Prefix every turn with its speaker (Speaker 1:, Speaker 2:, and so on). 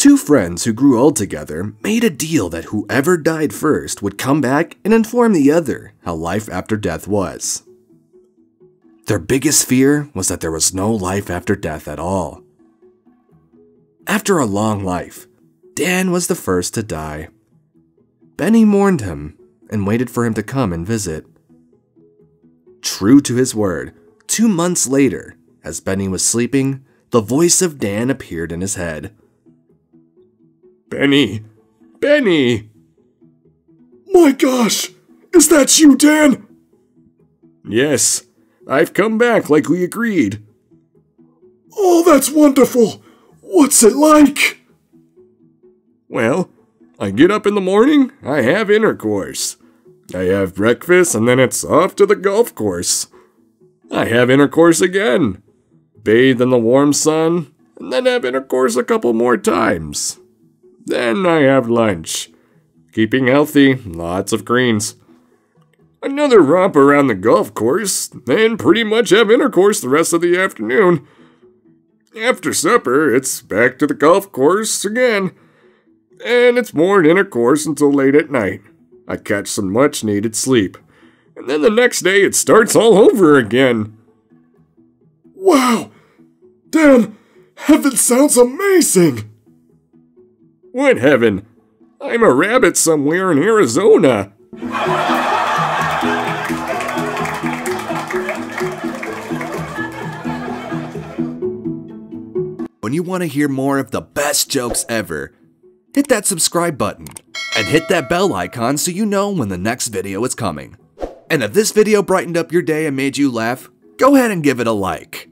Speaker 1: Two friends who grew old together made a deal that whoever died first would come back and inform the other how life after death was. Their biggest fear was that there was no life after death at all. After a long life, Dan was the first to die. Benny mourned him and waited for him to come and visit. True to his word, two months later, as Benny was sleeping, the voice of Dan appeared in his head.
Speaker 2: Benny! Benny! My gosh! Is that you, Dan? Yes, I've come back like we agreed. Oh, that's wonderful! What's it like? Well, I get up in the morning, I have intercourse. I have breakfast, and then it's off to the golf course. I have intercourse again. Bathe in the warm sun, and then have intercourse a couple more times. Then I have lunch. Keeping healthy, lots of greens. Another romp around the golf course, and pretty much have intercourse the rest of the afternoon. After supper, it's back to the golf course again. And it's more intercourse until late at night. I catch some much needed sleep. And then the next day it starts all over again. Wow! Dan, heaven sounds amazing! What heaven? I'm a rabbit somewhere in Arizona.
Speaker 1: When you want to hear more of the best jokes ever, hit that subscribe button and hit that bell icon so you know when the next video is coming. And if this video brightened up your day and made you laugh, go ahead and give it a like.